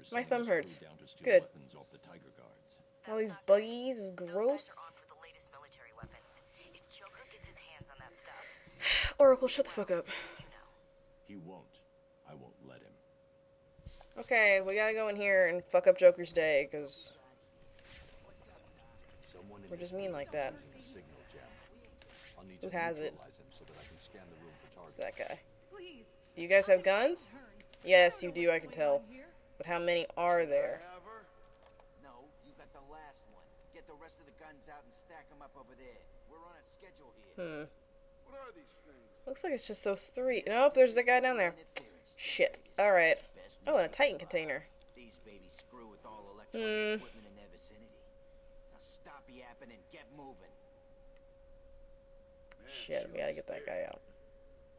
Joker's My thumb hurts. down to steal Good. weapons off the Tiger Guards. All these buggies is gross. with the latest military weapons. If Joker gets his hands on that stuff, Oracle, shut the fuck up. He won't. I won't let him. Okay, we gotta go in here and fuck up Joker's day, because Someone we're just mean like that. signal gem. I'll need Who to has it? him so that I can scan the room for It's targets. that guy. Do you guys have guns? Yes, you don't know do, I can going tell. On here. But how many are there? No, you got the last one. Get the rest of the guns out and stack them up over there. We're on a schedule here. Hmm. What are these things? Looks like it's just those three. Nope, there's that guy down there. Shit. Alright. Best Oh, and a. Titan container. These babies screw with all electronic Hmm. equipment in their vicinity. Now stop yapping and get moving. Shit, we gotta get that guy out.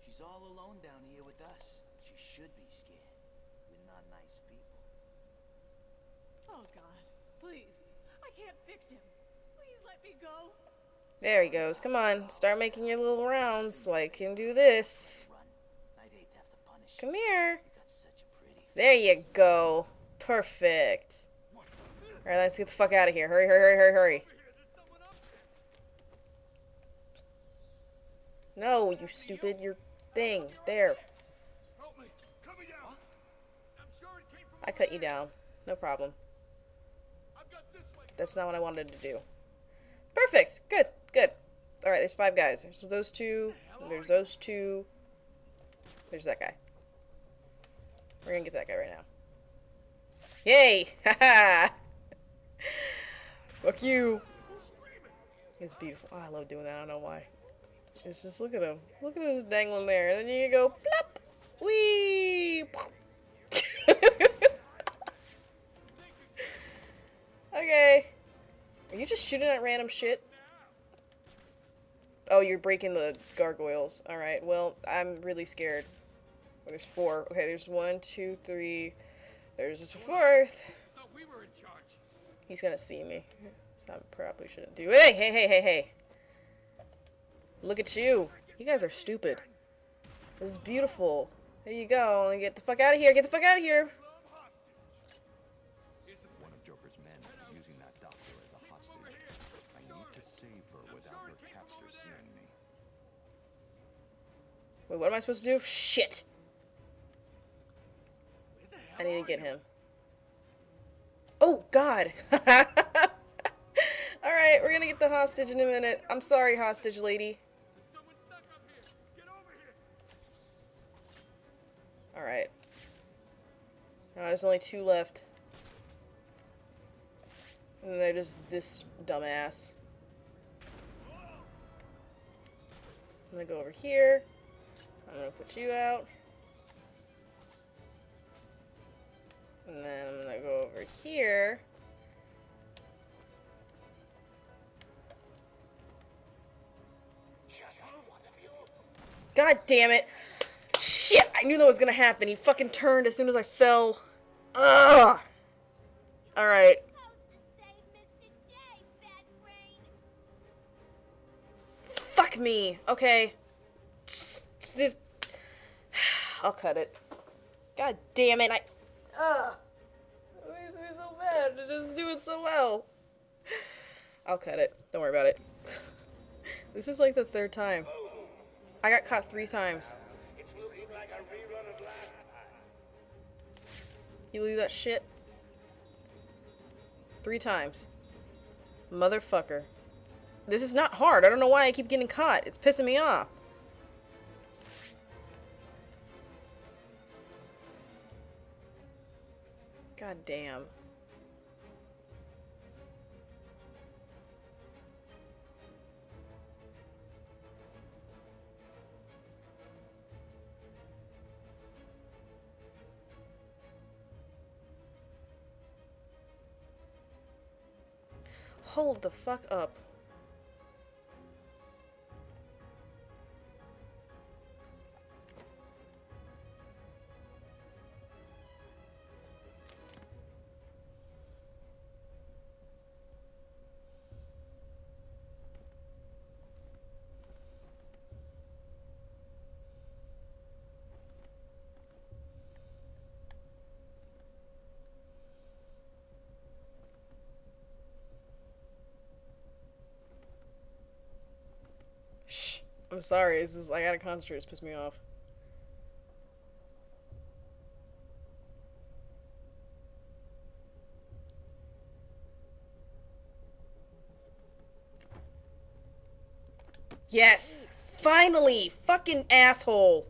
She's all alone down here with us. She should be scared. We're not nice people. Oh God, please. I can't fix him. Please let me go. There he goes. Come on, start making your little rounds so I can do this. Run. I'd hate to have to punish you. Come here. You got such a pretty There you go. Perfect. Alright, let's get the fuck out of here. Hurry, hurry, hurry, hurry, hurry. No, you stupid. Your thing. There. Help me! Cut me down! I'm sure it came from I cut you down. No problem. I've got this way. That's not what I wanted to do. Perfect. Good. Good. Alright, there's five guys. There's those two. There's those two. There's that guy. We're gonna get that guy right now. Yay! Haha! Fuck you. It's beautiful. Oh, I love doing that. I don't know why. It's just look at him. Look at him just dangling there. And then you go plop. Wee. okay. You just shooting at random shit? Oh, you're breaking the gargoyles. Alright, well, I'm really scared. There's four. Okay, there's one, two, three. There's a fourth. We. He's gonna see me. So I probably shouldn't do it. Hey, hey, hey, hey, hey. Look at you. You guys are stupid. This is beautiful. There you go. Get the fuck out of here. Get the fuck out of here. Wait, what am I supposed to do? Shit. I need to get him. Oh, God. Alright, we're gonna get the hostage in a minute. I'm sorry, hostage lady. Alright. Now there's only two left. And they're just this dumbass. I'm gonna go over here. I'm gonna put you out. And then I'm gonna go over here. God damn it. Shit, I knew that was gonna happen. He fucking turned as soon as I fell. Ugh. Alright. Fuck me. Okay. I'll cut it. God damn it. I. Ugh. It makes me so bad to just do it so well. I'll cut it. Don't worry about it. This is like the third time. I got caught three times. You believe that shit? Three times. Motherfucker. This is not hard. I don't know why I keep getting caught. It's pissing me off. God damn. Hold the fuck up. I'm sorry. This is I gotta concentrate. It's pissed me off. Yes! Finally! Fucking asshole!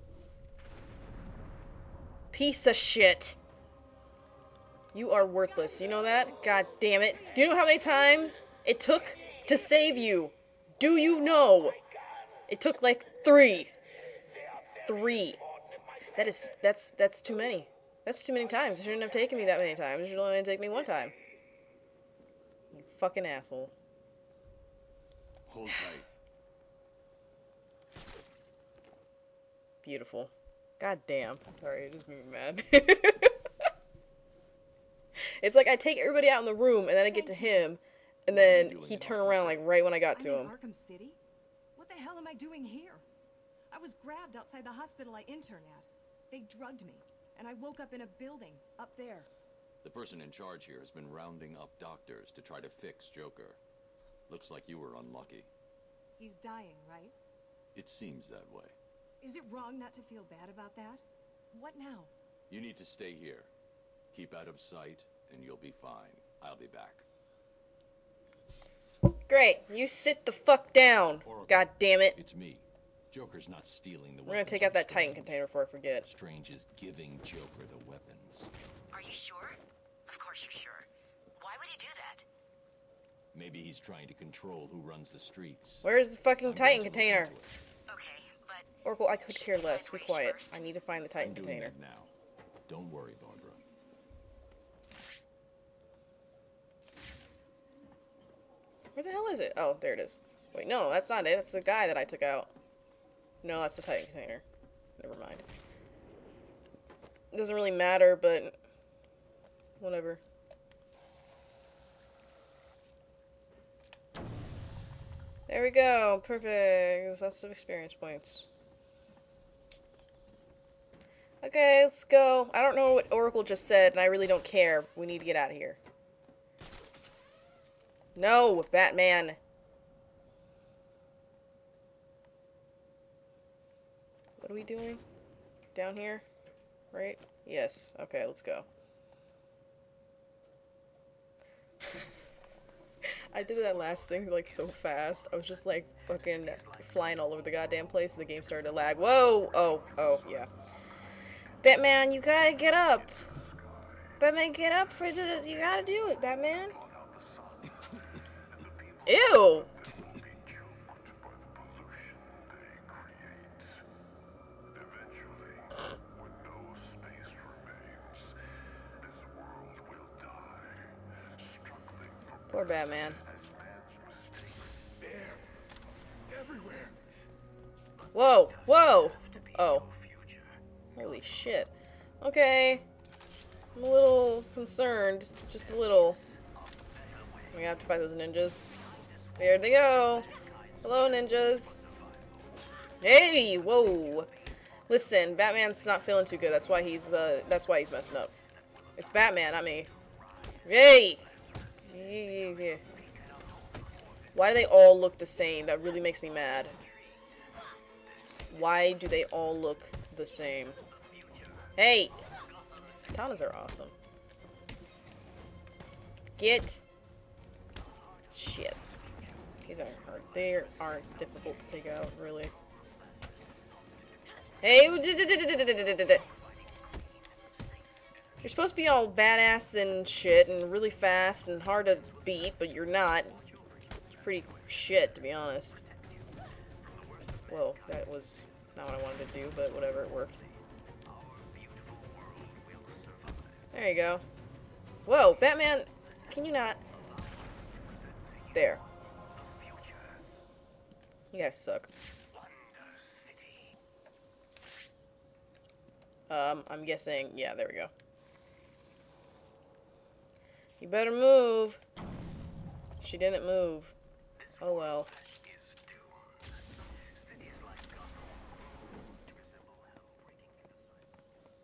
Piece of shit. You are worthless. You know that? God damn it. Do you know how many times it took to save you? Do you know? It took like three. Three. That is that's that's too many. That's too many times. It shouldn't have taken me that many times. It should only take me one time. You fucking asshole. Hold tight. Beautiful. God damn. Sorry, it just made me mad. it's like I take everybody out in the room and then I get to him and then he turn around like right when I got I'm to in him. Arkham City? What the hell am I doing here? I was grabbed outside the hospital I intern at. They drugged me, and I woke up in a building up there. The person in charge here has been rounding up doctors to try to fix Joker. Looks like you were unlucky. He's dying, right? It seems that way. Is it wrong not to feel bad about that? What now? You need to stay here. Keep out of sight, and you'll be fine. I'll be back. Great. You sit the fuck down. Oracle. God damn it. It's me. Joker's not stealing the We're gonna take out that Titan container before I forget. Strange is giving Joker the weapons. Are you sure? Of course you're sure. Why would he do that? Maybe he's trying to control who runs the streets. Where's the fucking I'm Titan going to look container? Okay, but Oracle, I could care less. Be quiet. I need to find the I'm Titan doing container. it now. Don't worry, Barbara. Where the hell is it? Oh, there it is. Wait, no, that's not it. That's the guy that I took out. No, that's the Titan container. Never mind. It doesn't really matter, but whatever. There we go. Perfect. Lots of experience points. Okay, let's go. I don't know what Oracle just said, and I really don't care. We need to get out of here. No, Batman. What are we doing? Down here? Right? Yes. Okay, let's go. I did that last thing like so fast. I was just like fucking flying all over the goddamn place and the game started to lag. Whoa! Oh, oh, yeah. Batman, you gotta get up. Batman, get up for the. You gotta do it, Batman. For Poor Batman. Whoa! Whoa! Oh. Holy shit. Okay. I'm a little concerned. Just a little. We have to fight those ninjas. There they go. Hello, ninjas. Hey! Whoa! Listen, Batman's not feeling too good. That's why he's uh. That's why he's messing up. It's Batman, not me. Hey! Why do they all look the same? That really makes me mad. Why do they all look the same? Hey! Katanas are awesome. Get. These aren't hard. They aren't difficult to take out, really. Hey! You're supposed to be all badass and shit and really fast and hard to beat, but you're not. You're pretty shit, to be honest. Whoa, that was not what I wanted to do, but whatever, it worked. There you go. Whoa, Batman, can you not? There. You guys suck. Um, I'm guessing, yeah, there we go. You better move. She didn't move. Oh well.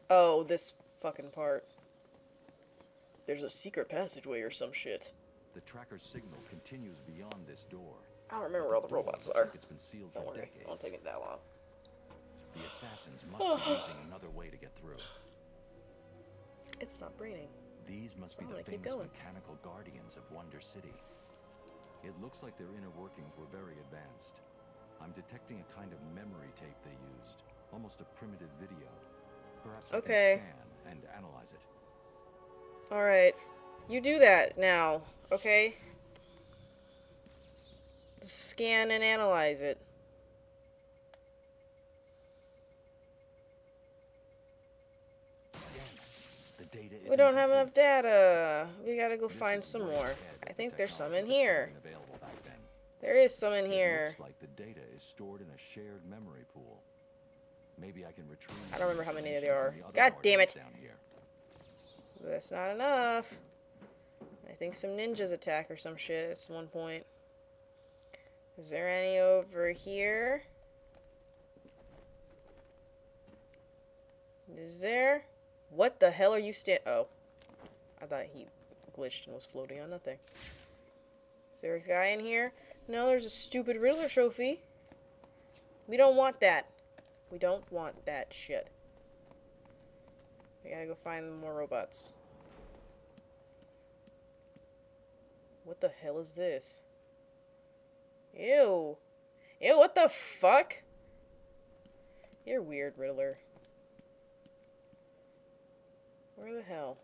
Oh, this fucking part. There's a secret passageway or some shit. The tracker's signal continues beyond this door. I don't remember where all the robots are. it's been sealed oh, Don't for worry, decades. it won't take it that long. The assassins must be using another way to get through. It stopped raining. These must be I'm the famous mechanical guardians of Wonder City. It looks like their inner workings were very advanced. I'm detecting a kind of memory tape they used, almost a primitive video. Perhaps I Okay. can scan and analyze it. Alright. You do that now, okay? Scan and analyze it. The data We don't have enough data. We gotta go find some more. I think there's some in here. wasn't available back then. There is some in here. like the data is stored in a shared memory pool. Maybe I can retrieve. I don't remember how many there are. God damn it. That's not enough. I think some ninjas attack or some shit at one point. Is there any over here? Is there? What the hell are you sta- Oh. I thought he glitched and was floating on nothing. Is there a guy in here? No, there's a stupid Riddler trophy. We don't want that. We don't want that shit. We gotta go find more robots. What the hell is this? Ew. Ew, what the fuck? You're weird, Riddler. Where the hell?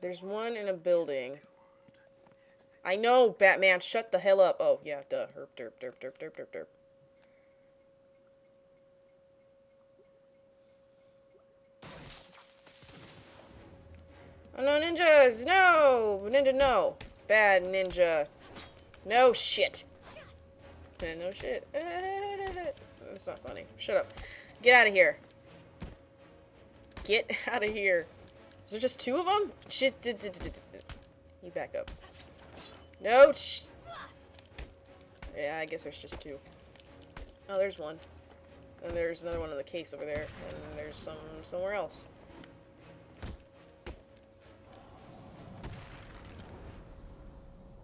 There's one in a building. I know, Batman, shut the hell up. Oh, yeah, duh. Herp, derp, derp, derp, derp, derp, derp. Oh no, ninjas! No! Ninja, no! Bad ninja. No shit. Eh, No shit. That's not funny. Shut up. Get out of here. Get out of here. Is there just two of them? Shit. You back up. No. Yeah, I guess there's just two. Oh, there's one. And there's another one in the case over there. And there's some somewhere else.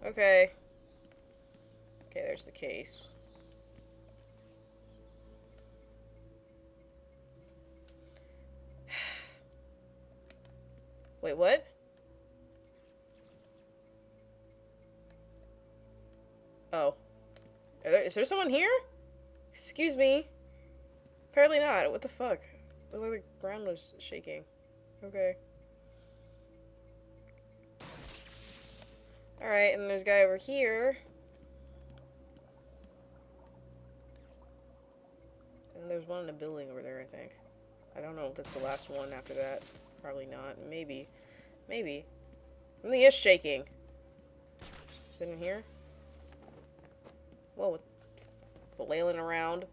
Okay. Okay, there's the case. Wait, what? Oh. There, is there someone here? Excuse me. Apparently not. What the fuck? Looked like the ground was shaking. Okay. Alright, and there's a guy over here. There's one in the building over there, I think. I don't know if that's the last one after that. Probably not. Maybe. Maybe. Something is shaking. Is it in here? Whoa? Flailing around.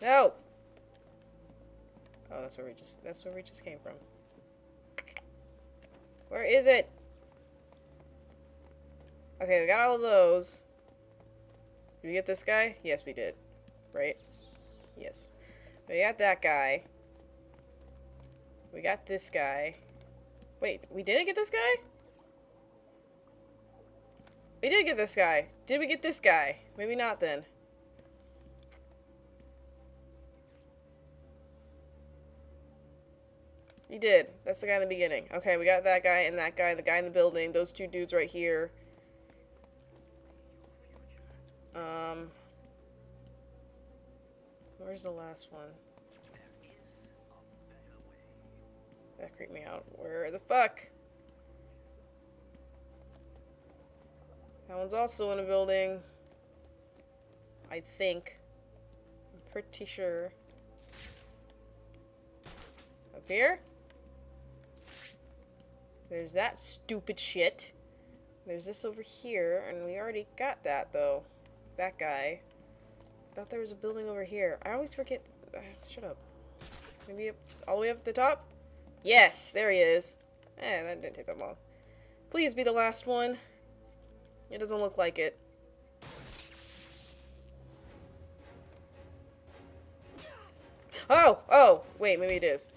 No! Oh, that's where we just that's where we just came from. Where is it? Okay, we got all those. Did we get this guy? Yes, we did. Right? Yes. We got that guy. We got this guy. Wait, we didn't get this guy? We did get this guy. Did we get this guy? Maybe not then. You did. That's the guy in the beginning. Okay, we got that guy and that guy, the guy in the building, those two dudes right here. Um, where's the last one? That creeped me out. Where the fuck? That one's also in a building. I think. I'm pretty sure. Up here? There's that stupid shit. There's this over here, and we already got that, though. That guy. thought there was a building over here. I always forget. Uh, shut up. Maybe up, all the way up at the top? Yes, there he is. Eh, that didn't take that long. Please be the last one. It doesn't look like it. Oh, oh, wait, maybe it is.